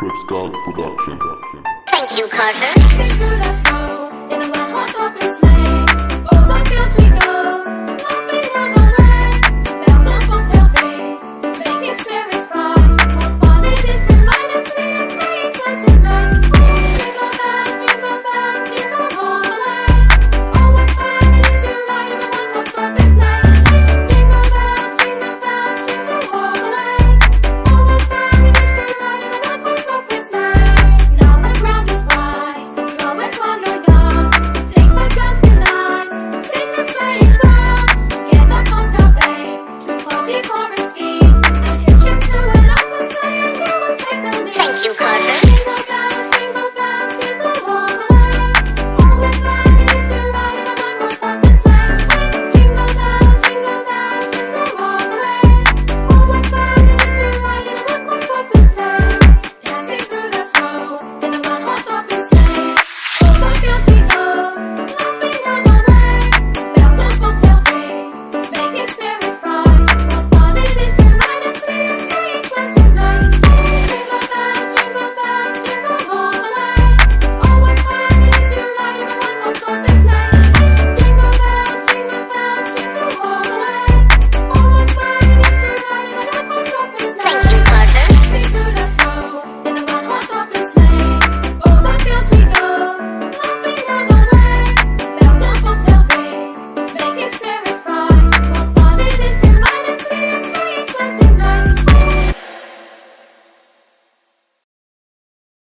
Chris God Production. Thank you, Carter.